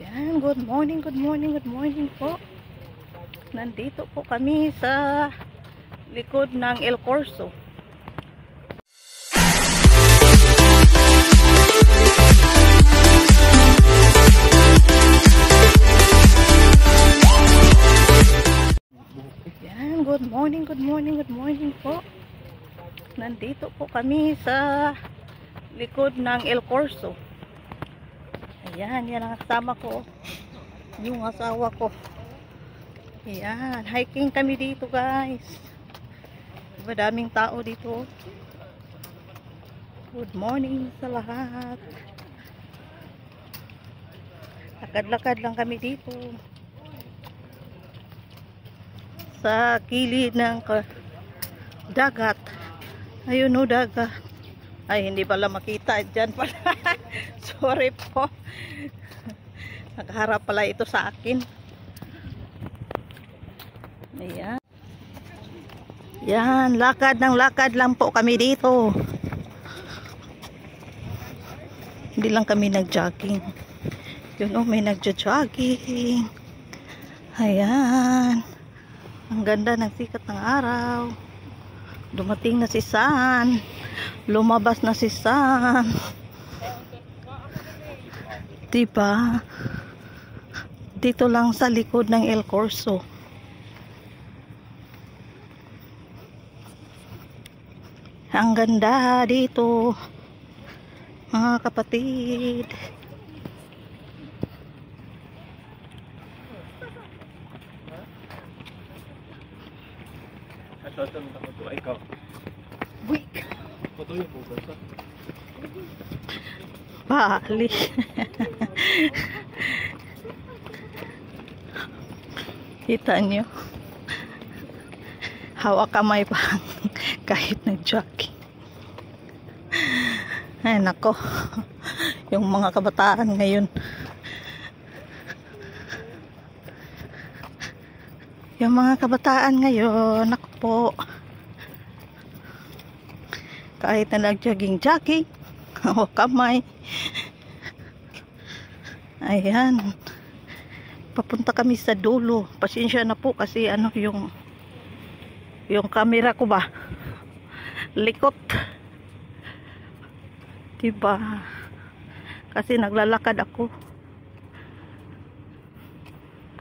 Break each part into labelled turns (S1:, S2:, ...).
S1: Yan, good morning, good morning, good morning po. Nandito po kami sa likod ng El Corso. Yan, good morning, good morning, good morning po. Nandito po kami sa likod ng El Corso. Ayan, yan ang kasama ko. Yung asawa ko. Ayan, hiking kami dito guys. Madaming tao dito. Good morning sa lahat. Lakad-lakad lang kami dito. Sa kilid ng dagat. Ayun o, dagat. Ay, hindi pala makita. Diyan pala. Sorry po. Nakaharap pala ito sa akin. Ayan. Yan, lakad ng lakad lang po kami dito. Hindi lang kami nag-jogging. Yun oh, may nagja-jogging. Ayan. Ang ganda ng sikat ng araw. Dumating na si San. Lumabas na si San. Diba? Dito lang sa likod ng El Corso. Ang ganda dito. Mga kapatid.
S2: Ito, ito, ito, ito, ikaw.
S1: Week.
S2: Ito yung bukas.
S1: Bali. Kita nyo. Hawak kamay pa kahit nag-jogging. Ay nako. Yung mga kabataan ngayon. Yung mga kabataan ngayon, nako po. Kahit na nag-jogging-jogging, hawak kamay. Ayan. Papunta kami sa dulo. Pasensya na po kasi ano yung yung camera ko ba likot. Diba? Kasi naglalakad ako.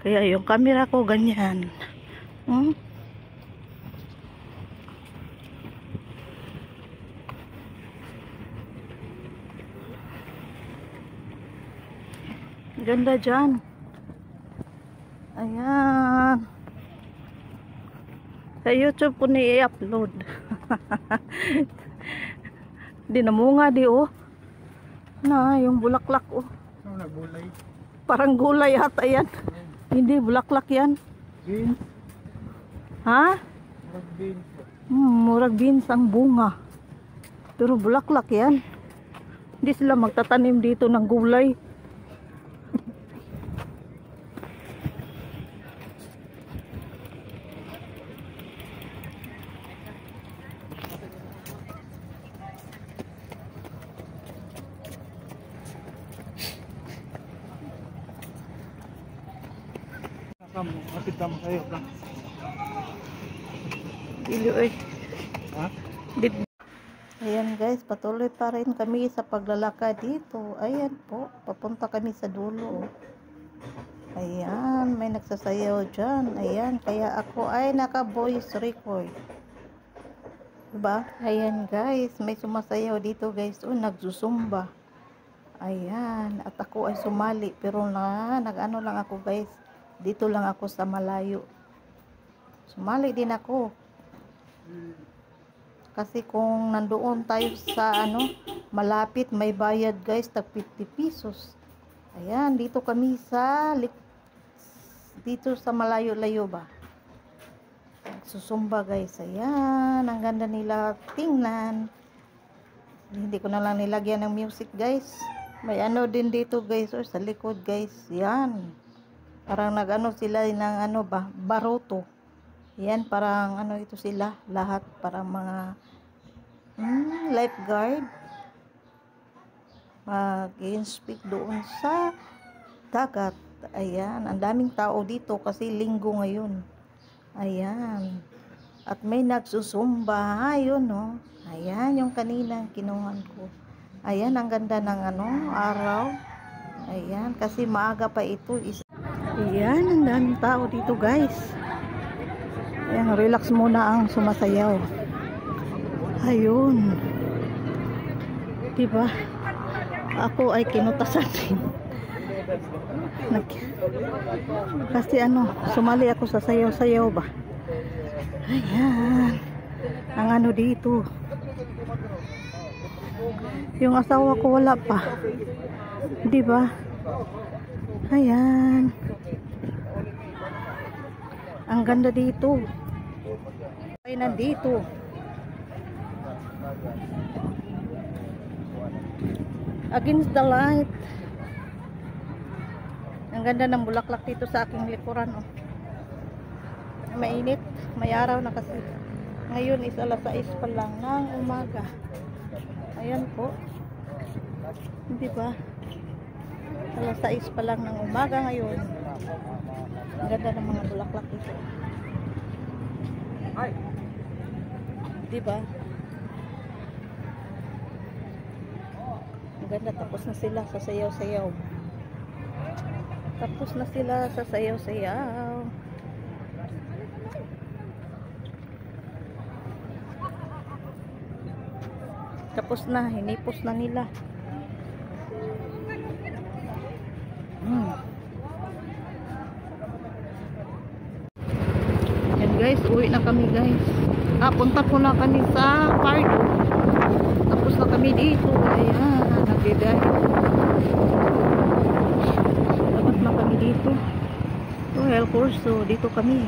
S1: Kaya yung camera ko ganyan. Hmm? Ganda dyan. Ayan. Sa YouTube ko na i-upload. di namunga di oh. Na, yung bulaklak oh.
S2: Ano nagbulay?
S1: Parang gulay ata yan. Hindi, bulaklak yan.
S2: Beans.
S1: Ha?
S2: Mag beans.
S1: Hmm, murag beans ang bunga. Pero bulaklak yan. Hindi sila magtatanim dito ng gulay. Patuloy pa rin kami sa paglalakad dito. Ayan po, papunta kami sa dulo. Ayan, may nagsasayaw dyan. Ayan, kaya ako ay naka-voice record. Diba? Ayan guys, may sumasayaw dito guys. Oh, nagsusumba. Ayan, at ako ay sumali. Pero na, nag-ano lang ako guys. Dito lang ako sa malayo. Sumali din ako. Kasi kung nandoon tayo sa ano, malapit may bayad guys, tag 50 pesos. Ayan, dito kami sa dito sa malayo-layo ba. Susumba guys. Ayan, ang ganda nila tingnan. Hindi ko na lang nilagyan ng music guys. May ano din dito guys, or sa likod guys. Yan. Parang nag-ano sila ng ano ba, baroto. Yan, parang ano ito sila, lahat parang mga mm, lifeguard. Mag-speak doon sa dagat. Ayan, ang daming tao dito kasi linggo ngayon. Ayan. At may nagsusumba. Ayun, no. Ayan, yung kaninang kinuhan ko. Ayan, ang ganda ng ano, araw. Ayan, kasi maaga pa ito. Ayan, ang daming tao dito, guys. Ayan, relax muna ang sumasayaw. Ayun. Diba? Ako ay kinutasan din. Nag kasi ano, sumali ako sa sayaw-sayaw ba. Ayan. Ang ano dito. Yung asawa ko wala pa. Di ba? Ayan. Ang ganda dito. Ay nandito. Against the light. Ang ganda ng bulaklak dito sa aking likuran. Oh. Mainit. May araw na kasi. Ngayon is alas 6 pa lang ng umaga. Ayan po. Hindi ba? Alas 6 pa lang ng umaga ngayon. Ang ganda ng mga bulaklak dito. Di ba? Ang ganda tapos na sila sa sayaw-sayaw. Tapos na sila sa sayaw-sayaw. Tapos na, hinipos na nila. Hmm. Yan guys, uwi na kami guys. Ah, punta po na kami sa park. Tapos na kami dito. Ayan, nagbiday. Dapat na kami dito. Ito, El Corso. Dito kami.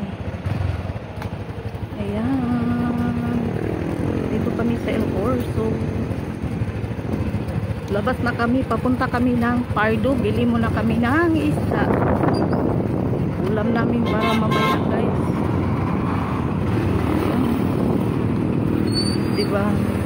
S1: Ayan. Dito kami sa El Corso. Labas na kami. Papunta kami ng Pardo. Bili muna kami ng isda. Ulam namin para mamaya guys. Diba?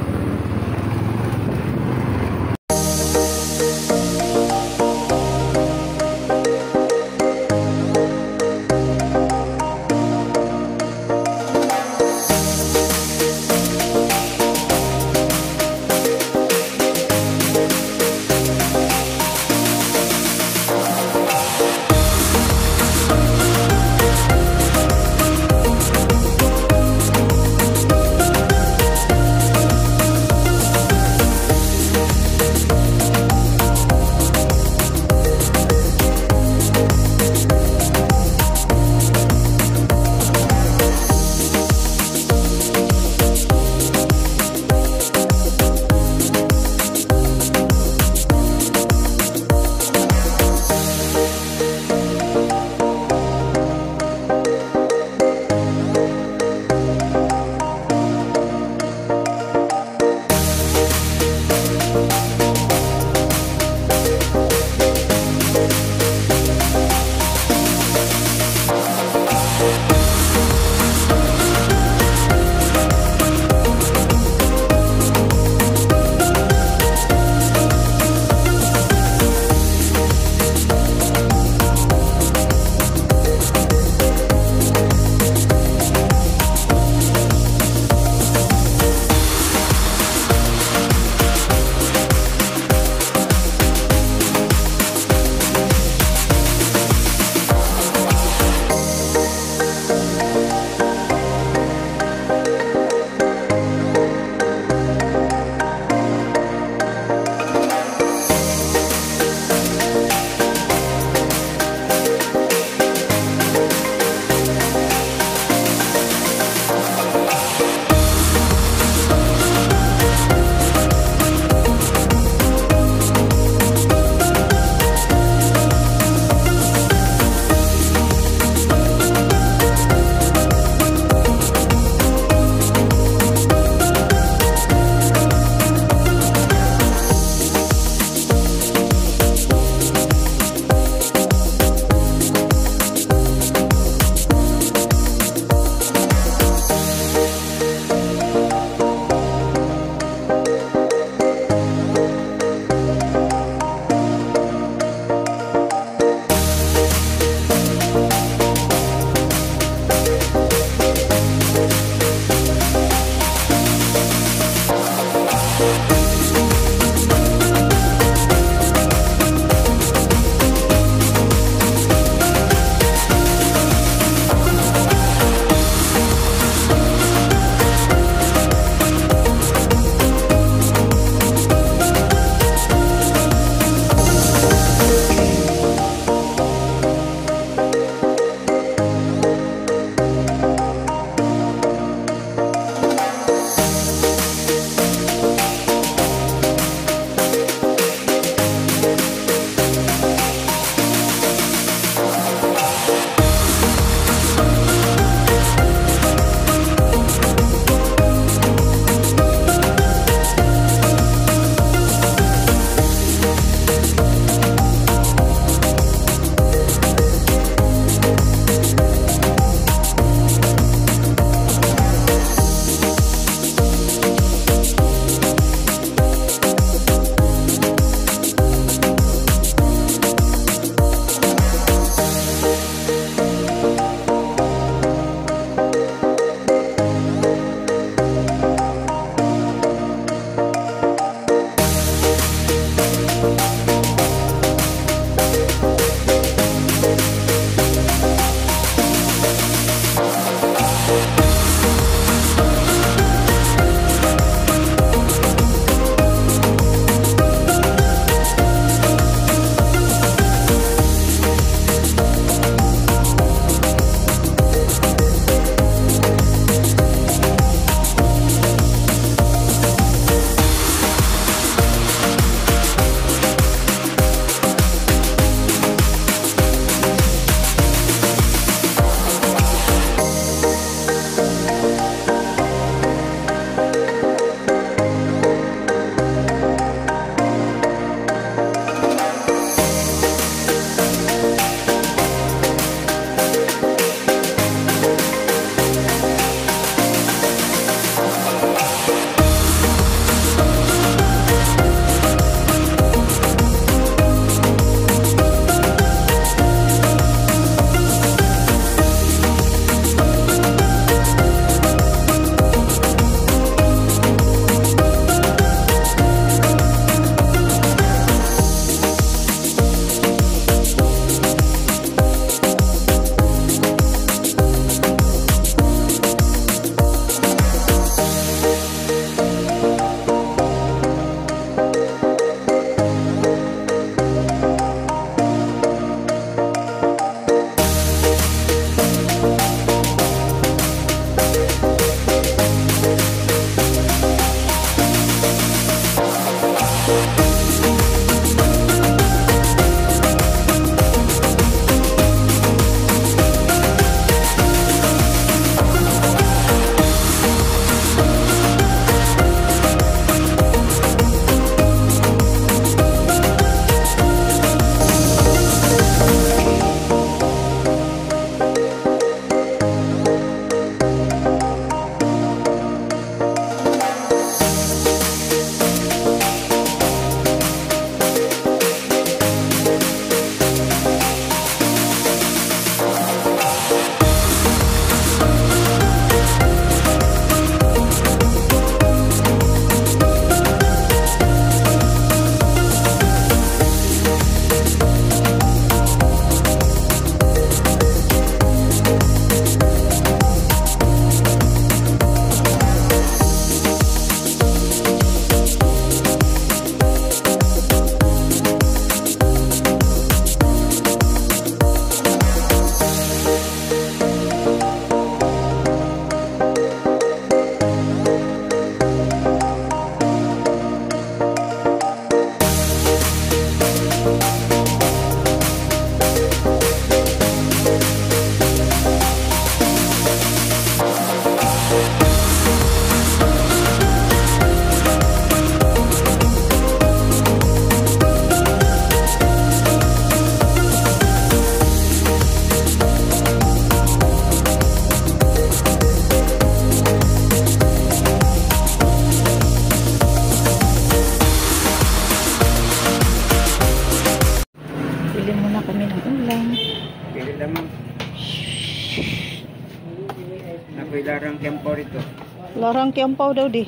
S3: Larang
S1: kiampaw daw di.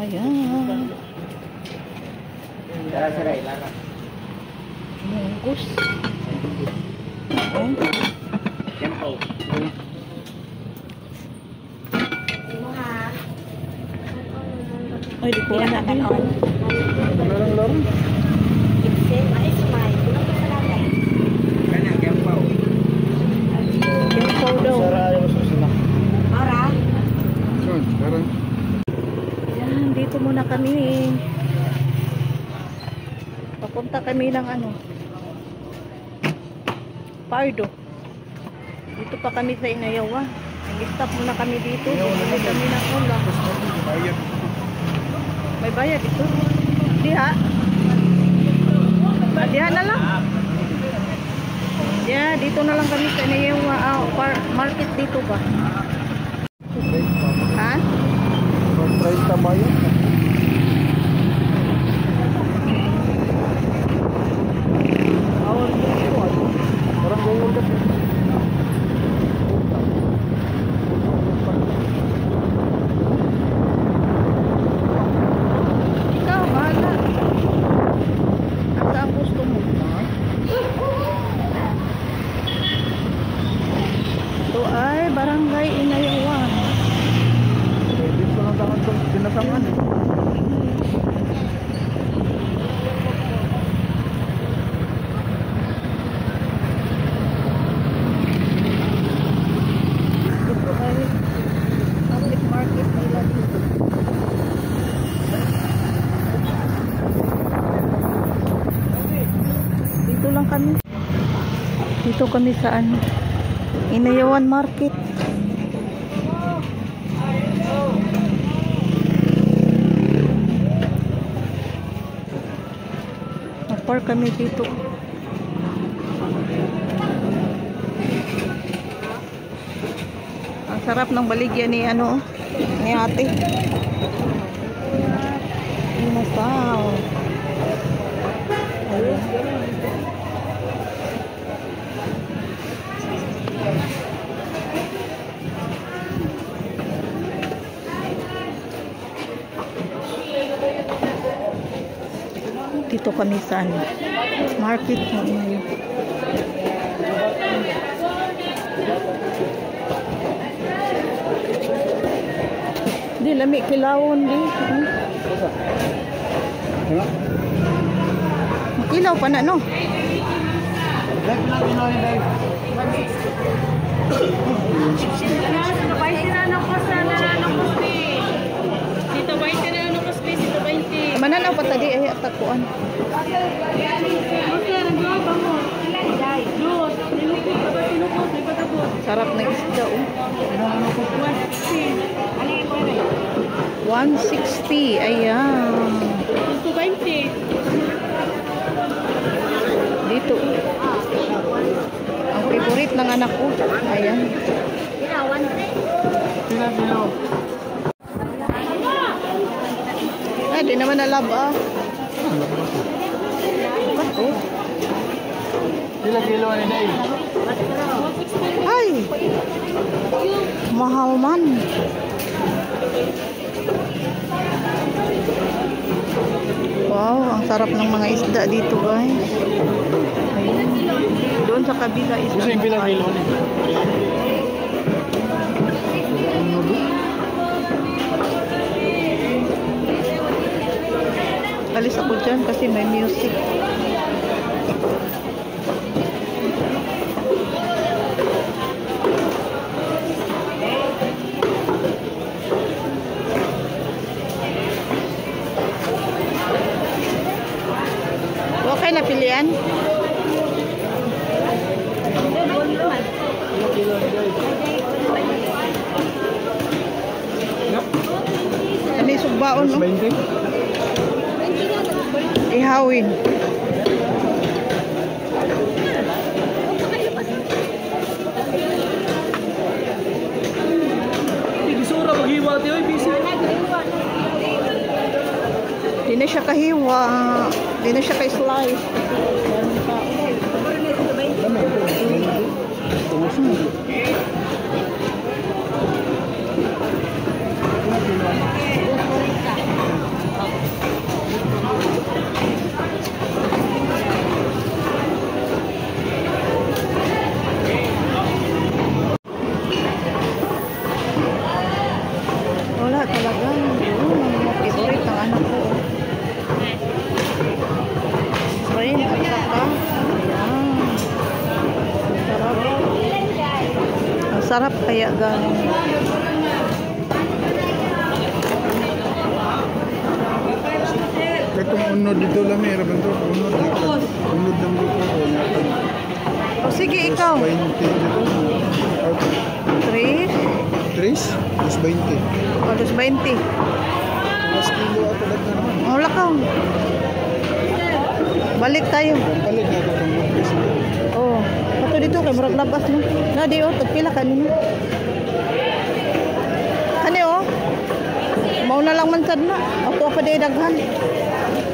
S1: Ayan.
S3: Tara saray, larang.
S1: Munggus. Ayan.
S3: Kempo.
S1: Ay, di ko anak din.
S2: Larang larang.
S3: Kana,
S1: kami ng ano. Pardo. Dito pa kami sa Inayawa. Nag-stop muna kami dito. Bumili kami ng ulam. May bayad ito. Diha. Ah, diha na lang. Yeah, dito na lang kami sa Inayawa. Ah, market dito ba? Ha?
S2: Try sa bayan. Parang gawin ka.
S1: Ikaw, bahala. At saan gusto mo? Ito ay Barangay Inayawan.
S2: Dito lang tangan to. Sinasangan eh.
S1: Ito ay public market nila dito. Dito lang kami. Dito kami sa ano? Inayawan Market. Napar kami dito. Ang sarap ng baligyan ni ano, ni ate. Inasaw. Ayun. Dito kami sa ano, market ng ngayon. Di lami kilawon di. Hmm.
S2: Ano?
S1: Kilaw pa na no.
S2: Dahil lang inoy dahil.
S1: Mananaw pa tadi ay atakuan.
S4: May patapot.
S1: Sarap na isda oh.
S4: 160.
S1: 160. Ayan.
S4: Dito 20.
S1: Dito. Ang favorite ng anak ko. Ayan.
S2: Sino sino?
S1: Ah, di naman nalab ah. Ba't oh?
S2: Sila kilo ni Dave.
S1: Ay! Mahal man. Wow, ang sarap ng mga isda dito guys. Ayun. Doon sa kabila isda.
S2: Gusto yung bilang kilo ni.
S1: Ako dyan kasi may music. Okay na pilian? Ano yung sugbaon, no? gawin.
S2: Gisura, maghiwa tayo, busy.
S1: Hindi na siya kahiwa. Hindi na siya kay slice. Tumusunod. Masarap kaya galing.
S2: Katong unod dito lang eh, raban to. Unod dito. Unod lang dito. O, yata.
S1: O sige, ikaw.
S2: 20 dito.
S1: Three.
S2: Tris? Mas 20.
S1: O, dos 20.
S2: Mas kilo ato lang na naman.
S1: Wala ka. Balik tayo.
S2: Palit na ito Tris.
S1: Oh, ato dito kay murag labas no. Na di oh, tagpila kanino. Kani oh. Mao na lang man sad na. Ato pa di daghan.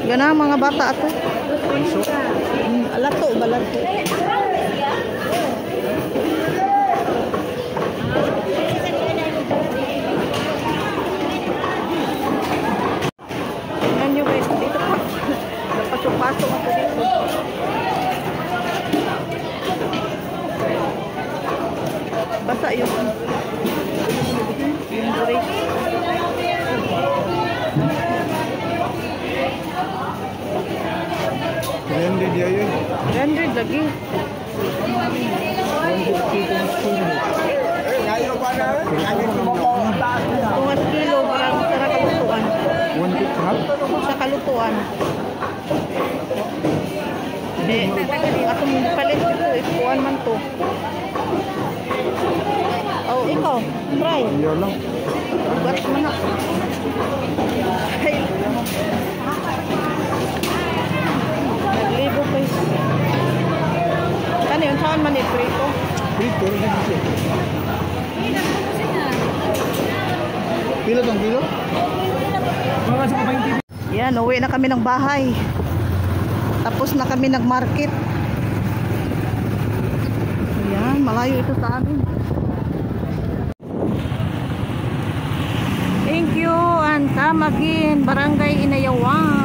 S1: Gana mga bata ato. Hmm, alato balato. Tingnan nyo guys, dito pa. Napasok-pasok ako dito. Basa yung yung break.
S2: Ayan di dia yun.
S1: 100 lagi.
S2: 150 itong kilo.
S1: Kilo parang sa kalutuan.
S2: 150 ha?
S1: Sa kalutuan. Eh, atong palit dito, ikuan man to. Oh, ikaw, try.
S2: Iya lang.
S1: Ugat mo na. Ay. Naglibo pa yun. Yun? Saan man iprito?
S2: Prito rin dito. Pila tong kilo?
S1: Yan, uwi na kami ng bahay. Tapos na kami nag-market. Yan, malayo ito sa amin. Thank you again, Barangay Inayawan.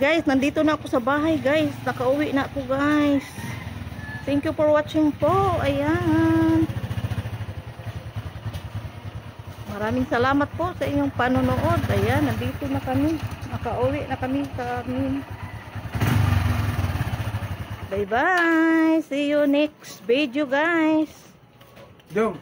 S1: Guys, nandito na ako sa bahay guys. Nakauwi na ako guys. Thank you for watching po. Ayan. Maraming salamat po sa inyong panonood. Ayan, nandito na kami. Nakauwi na kami sa amin. Bye bye. See you next video guys.
S3: Dong.